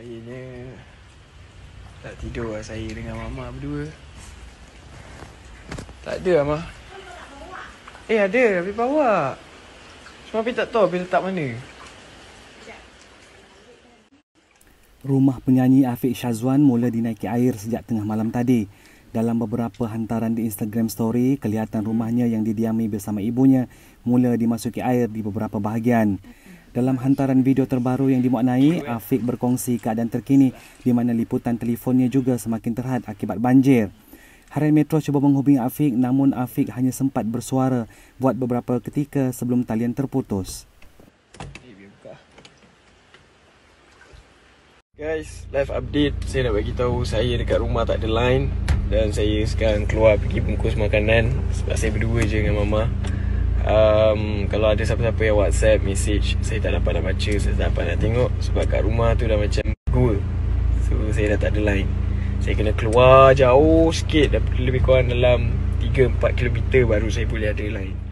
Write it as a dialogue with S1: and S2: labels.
S1: Kayaknya tak tidur lah saya dengan mama berdua. Tak ada lah, Mah. Eh, ada. Habis bawa. Cuma Habis tak tahu habis letak mana.
S2: Rumah penyanyi Afiq Syazwan mula dinaiki air sejak tengah malam tadi. Dalam beberapa hantaran di Instagram story, kelihatan rumahnya yang didiami bersama ibunya mula dimasuki air di beberapa bahagian. Dalam hantaran video terbaru yang dimuatnai, Afiq berkongsi keadaan terkini di mana liputan telefonnya juga semakin terhad akibat banjir. Harian Metro cuba menghubungi Afiq namun Afiq hanya sempat bersuara buat beberapa ketika sebelum talian terputus.
S1: Guys, live update. Saya nak bagi tahu saya dekat rumah tak ada line dan saya sekarang keluar pergi bungkus makanan sebab saya berdua je dengan mama. Um, kalau ada siapa-siapa yang WhatsApp message, saya tak dapat nak baca, saya tak dapat nak tengok sebab kat rumah tu dah macam gua. So saya dah tak ada line. Saya kena keluar jauh sikit Lebih kurang dalam 3-4 km baru saya boleh ada line